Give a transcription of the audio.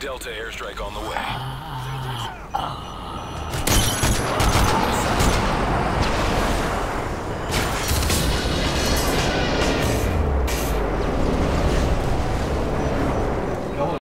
Delta airstrike on the way.